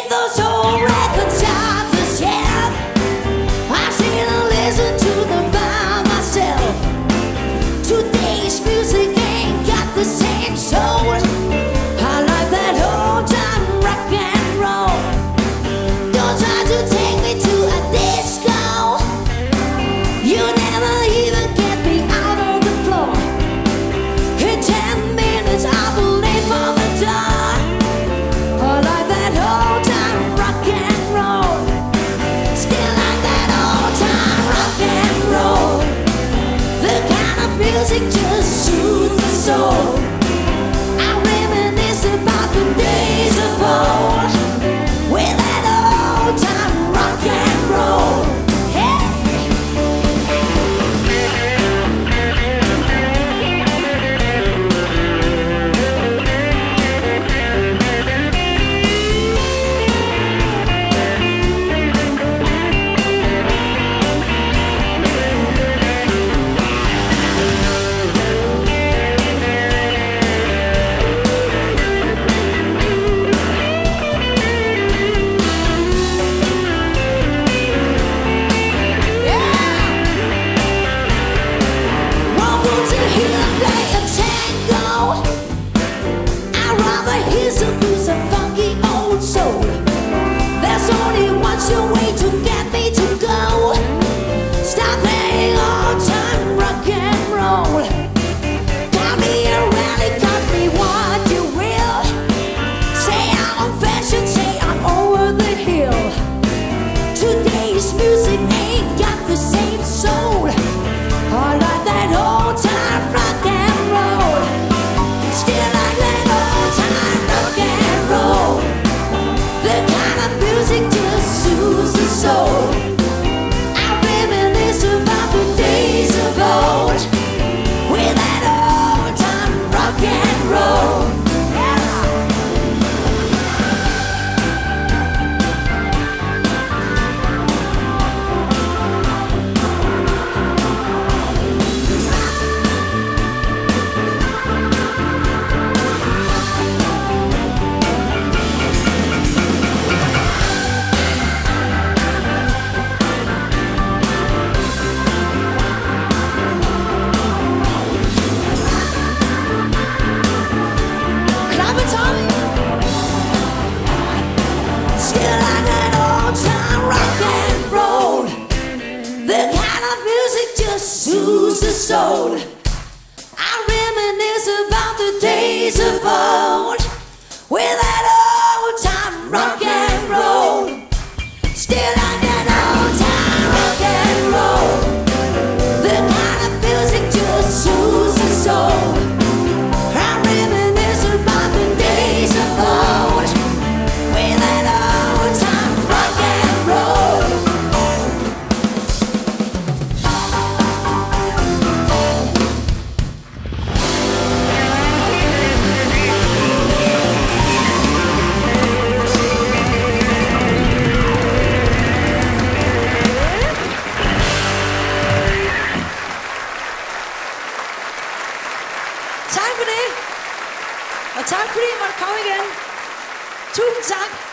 Take those Jesus the soul. Tak for det. Og tak fordi I måtte komme igen. Tusind tak.